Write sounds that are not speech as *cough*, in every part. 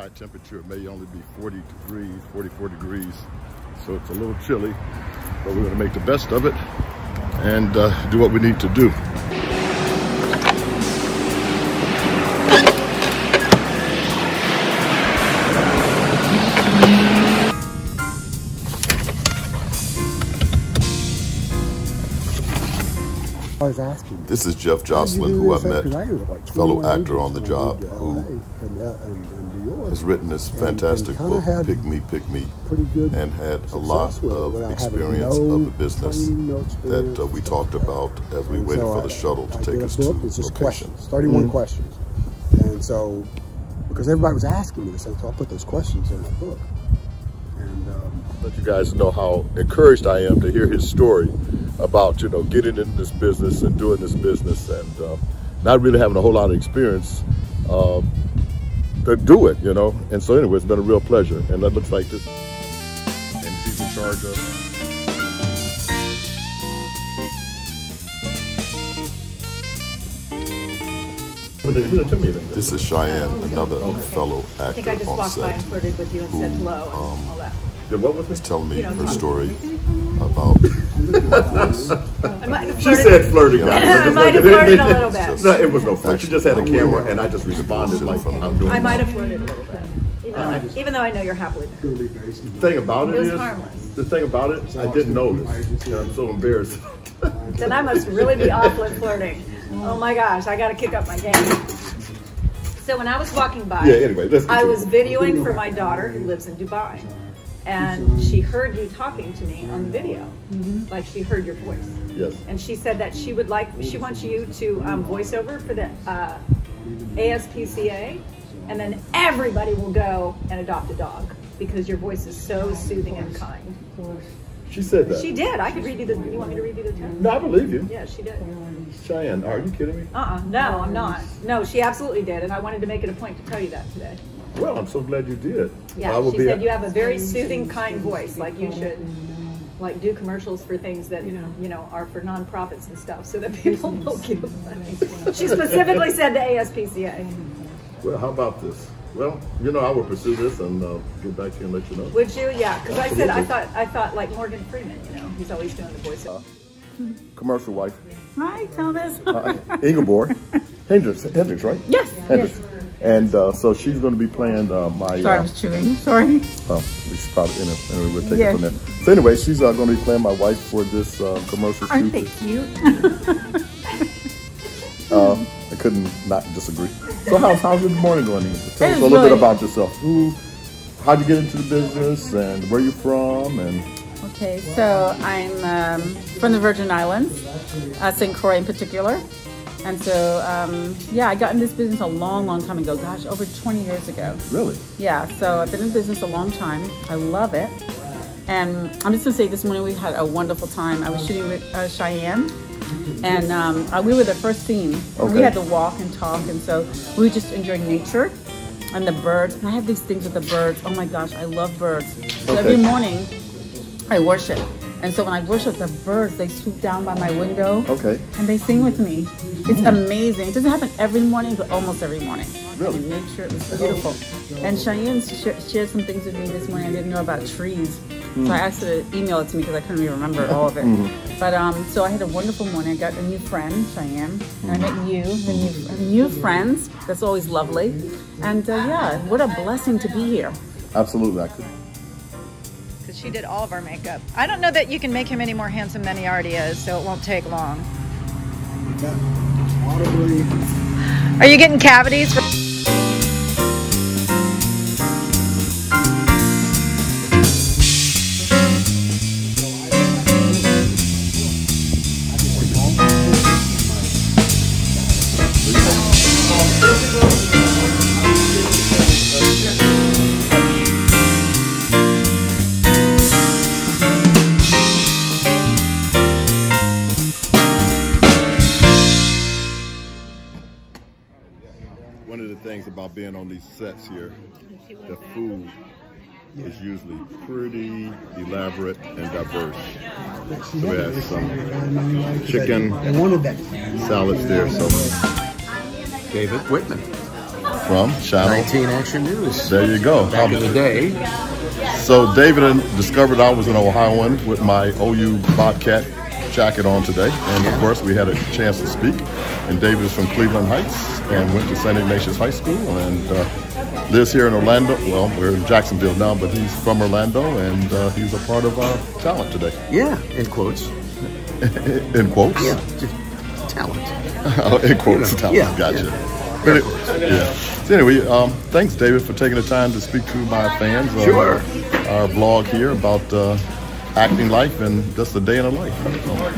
high temperature. It may only be 40 degrees, 44 degrees. So it's a little chilly, but we're gonna make the best of it and uh, do what we need to do. I was asking. This is Jeff Jocelyn, who I met, fellow actor on the job, who has written this fantastic book, Pick Me, Pick Me, and had a lot of experience of the business that uh, we talked about as we waited for the shuttle to take us to It's just location. questions, 31 questions. And so, because everybody was asking me this, so I put those questions in the book. And um, Let you guys know how encouraged I am to hear his story about, you know, getting into this business and doing this business and uh, not really having a whole lot of experience uh, to do it, you know. And so anyway, it's been a real pleasure. And that looks like this. And she's in charge of This is Cheyenne, another fellow I think I actor just on walked by and set, flirted with you and said hello and all that. what was was telling me You know, her talk. story about my voice. I might have She flirted- said flirting. *laughs* I might have flirted a little *laughs* bit. No, it was no flirt. She just had a camera, and I just responded like I'm doing. I might have flirted a little bit. Even though, even though I know you're happily married. The thing about it It was is, harmless. the thing about it, I didn't know this. You know, I'm so embarrassed. *laughs* Then I must really be awful at flirting. Oh my gosh, I gotta kick up my game. So when I was walking by, Yeah, anyway, I was videoing for my daughter who lives in Dubai. And she heard you talking to me on the video. Like she heard your voice. Yes. And she said that she would like, she wants you to um, voice over for the uh, ASPCA, and then everybody will go and adopt a dog because your voice is so soothing and kind. She said that. She did. I could read you the. You want me to read you the text? No, I believe you. Yeah, she did. Cheyenne, are you kidding me? Uh-uh. No, I'm not. No, she absolutely did, and I wanted to make it a point to tell you that today. Well, I'm so glad you did. Yeah, I will she be. said you have a very soothing, kind voice. Like you should, like do commercials for things that you know you know are for nonprofits and stuff, so that *laughs* people will give money. She specifically said the ASPCA. well, how about this? Well, you know, I will pursue this and uh, get back to you and let you know. Would you? Yeah, because I said I thought I thought like Morgan Freeman. You know, he's always doing the voice. Commercial wife, Hi, Thomas. uh, Ingeborg *laughs* Hendricks, Hendricks, right? Yes. Hendricks. And uh, so she's going to be playing uh, my. Sorry, I Uh, was chewing. Sorry. Oh, we should probably, anyway, anyway, we'll take Yeah. it from there. So anyway, she's uh, going to be playing my wife for this uh, commercial Aren't they cute? *laughs* Uh, I couldn't not disagree. So how's, how's your morning going? Tell us a little bit about yourself. Who, how'd you get into the business and where you from? And Okay, so I'm um, from the Virgin Islands, uh, St. Croix in particular. And so, um, yeah, I got in this business a long, long time ago. Gosh, over 20 years ago. really? Yeah, so I've been in business a long time. I love it. And I'm just gonna say this morning we had a wonderful time. I was shooting with uh, Cheyenne, and um, uh, we were the first scene. We had to walk and talk, and so we were just enjoying nature and the birds. And I have these things with the birds. Oh my gosh, I love birds. So Okay. every morning I worship. And so when I worship the birds, they swoop down by my window Okay. and they sing with me. It's amazing. It doesn't happen every morning, but almost every morning. Really? In nature, it was beautiful. And Cheyenne sh- shared some things with me this morning I didn't know about trees. So I asked her to email it to me because I couldn't even remember all of it. But um, so I had a wonderful morning. I got a new friend, Cheyenne, and I met you, the new, new friends. That's always lovely. And uh, yeah, what a blessing to be here. Absolutely. I could. She did all of our makeup. I don't know that you can make him any more handsome than he already is, so it won't take long. Are you getting cavities? One of things about being on these sets here, the food is usually pretty elaborate and diverse. So we had some chicken they wanted that. salads there. So David Whitman. from Channel 19 Action News. There you go. Back in the day. So David discovered I was an Ohioan with my OU Bobcat jacket on today. And of course, we had a chance to speak. And David is from Cleveland Heights and went to St. Ignatius High School and uh, lives here in Orlando. Well, we're in Jacksonville now, but he's from Orlando and uh, he's a part of our talent today. Yeah, in quotes. *laughs* in quotes? Yeah, just talent. *laughs* in quotes, You know, talent. yeah, gotcha. yeah. But it- yeah. So anyway, um, thanks, David, for taking the time to speak to my fans. on Sure. Our blog here about uh, acting life and just a day in a life.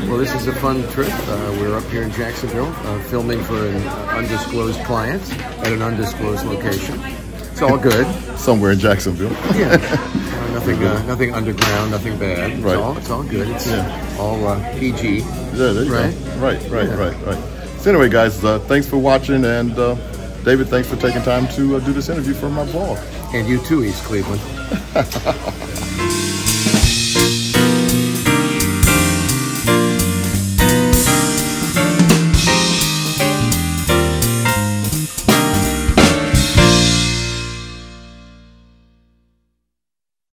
Well, this is a fun trip. Uh, we're up here in Jacksonville, uh, filming for an undisclosed client at an undisclosed location. It's all good. Somewhere in Jacksonville. Yeah. *laughs* Uh, nothing, uh, nothing underground, nothing bad. It's Right. all, it's all good. It's Yeah. all uh, PG. Yeah, there you Right. go. Right, right, Yeah. right, right. So anyway, guys, uh, thanks for watching, and uh, David, thanks for taking time to uh, do this interview for my blog. And you too, East Cleveland. *laughs*